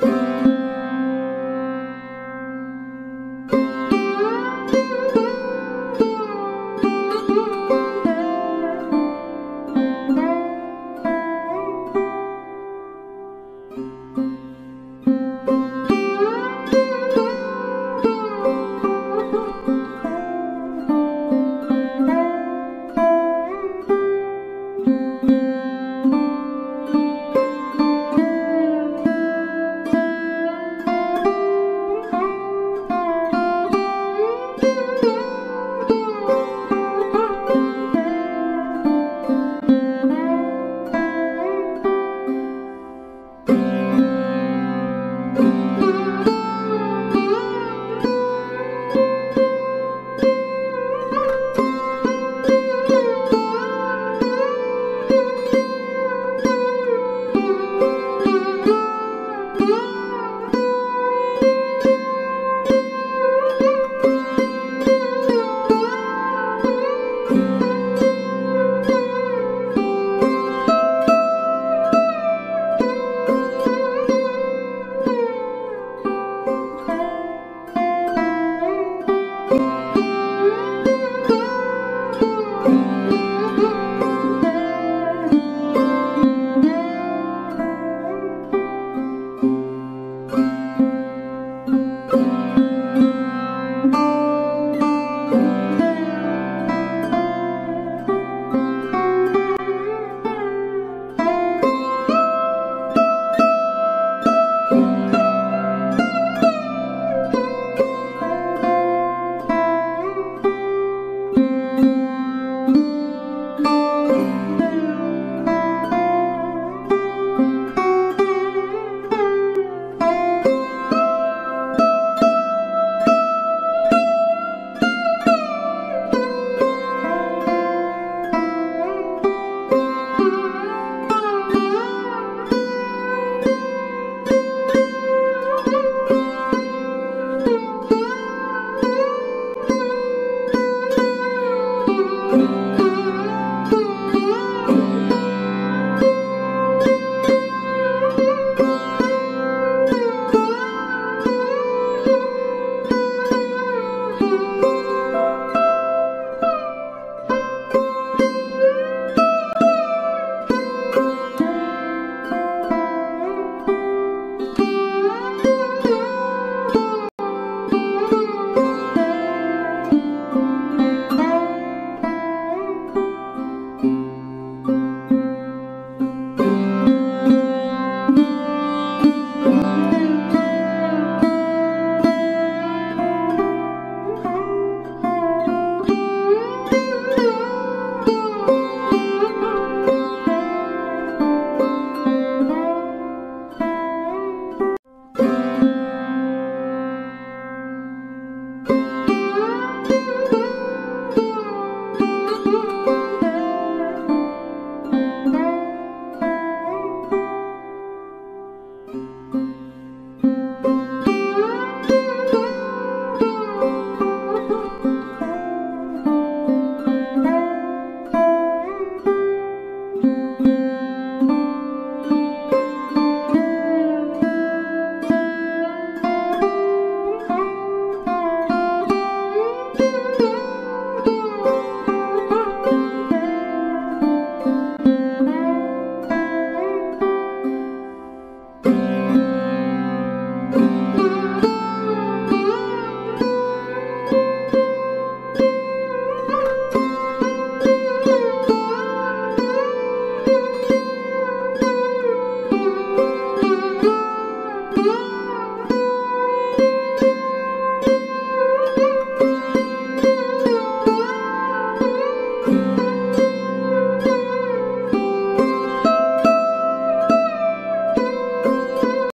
Música